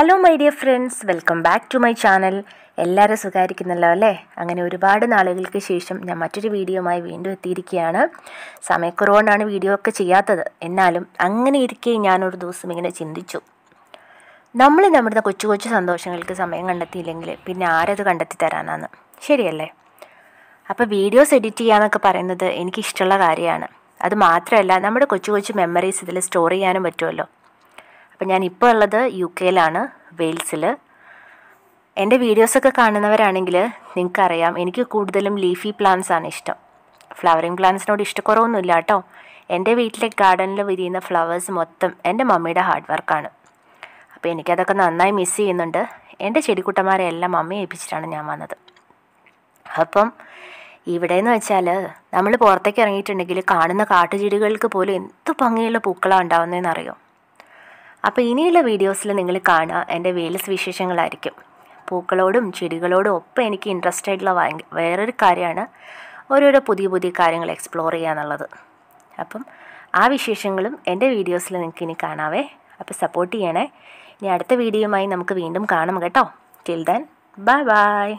Hello my dear friends welcome back to my channel എല്ലാവരും സുഖമായിരിക്കുന്നല്ലോ അല്ലേ? അങ്ങനെ ഒരുപാട് നാളുകൾക്ക് ശേഷം ഞാൻ മറ്റൊരു വീഡിയോയുമായി വീണ്ടും എത്തിയിരിക്കുകയാണ്. സമയക്കുറവുകൊണ്ടാണ് വീഡിയോ ഒക്കെ ചെയ്യാത്തത്. എന്നാലും അങ്ങനെ ഇരിക്കെ ഞാനൊരു ദിവസം ഇങ്ങനെ ചിന്തിച്ചു. നമ്മൾ നമ്മുടെ കൊച്ചു കൊച്ചു സന്തോഷങ്ങൾക്ക് സമയം കണ്ടെത്തിയില്ലെങ്കിൽ പിന്നെ ആരത് കണ്ടെത്തി തരാനാണ്? ശരിയല്ലേ? അപ്പോൾ വീഡിയോസ് എഡിറ്റ് ചെയ്യാന്നൊക്കെ പറയുന്നത് എനിക്കിഷ്ടമുള്ള കാര്യമാണ്. അത് മാത്രമല്ല നമ്മുടെ കൊച്ചു കൊച്ചു മെമ്മറീസ് ഇതിൽ സ്റ്റോർ ചെയ്യാനും പറ്റുമല്ലോ. അപ്പം ഞാൻ ഇപ്പോൾ ഉള്ളത് യു കെയിലാണ് വെയിൽസിൽ എന്റെ വീഡിയോസൊക്കെ കാണുന്നവരാണെങ്കിൽ നിങ്ങൾക്കറിയാം എനിക്ക് കൂടുതലും ലീഫി പ്ലാന്റ്സ് ആണ് ഇഷ്ടം. ഫ്ലവറിങ് പ്ലാന്റ്സിനോട് ഇഷ്ടക്കുറവൊന്നുമില്ല കേട്ടോ. എന്റെ വീട്ടിലെ ഗാർഡനിൽ വിരിയുന്ന ഫ്ലവേഴ്സ് മൊത്തം എന്റെ മമ്മിയുടെ ഹാർഡ് വർക്കാണ്. അപ്പോൾ എനിക്കതൊക്കെ നന്നായി മിസ് ചെയ്യുന്നുണ്ട്. എന്റെ ചെടിക്കുട്ടന്മാരെ എല്ലാം മമ്മി ഏൽപ്പിച്ചിട്ടാണ് ഞാൻ വന്നത്. അപ്പം ഇവിടെ എന്ന് വെച്ചാൽ നമ്മൾ പുറത്തേക്ക് ഇറങ്ങിയിട്ടുണ്ടെങ്കിൽ കാണുന്ന കാട്ടുചെടികൾക്ക് പോലും എന്ത് ഭംഗിയുള്ള പൂക്കളാണ് ഉണ്ടാവുന്നതെന്ന് അറിയോ അപ്പോൾ ഇനിയുള്ള വീഡിയോസിൽ നിങ്ങൾ കാണുക എന്റെ വേലസ് വിശേഷങ്ങളായിരിക്കും. പൂക്കളോടും ചെടികളോടും ഒപ്പം എനിക്ക് ഇൻട്രസ്റ്റ് ആയിട്ടുള്ള വേറൊരു കാര്യമാണ് ഓരോരോ പുതിയ പുതിയ കാര്യങ്ങൾ എക്സ്പ്ലോർ ചെയ്യുക എന്നുള്ളത്. അപ്പം ആ വിശേഷങ്ങളും എന്റെ വീഡിയോസിൽ നിങ്ങൾക്ക് ഇനി കാണാവേ. അപ്പോൾ സപ്പോർട്ട് ചെയ്യണേ. ഇനി അടുത്ത വീഡിയോയുമായി നമുക്ക് വീണ്ടും കാണാം കേട്ടോ. Till then bye bye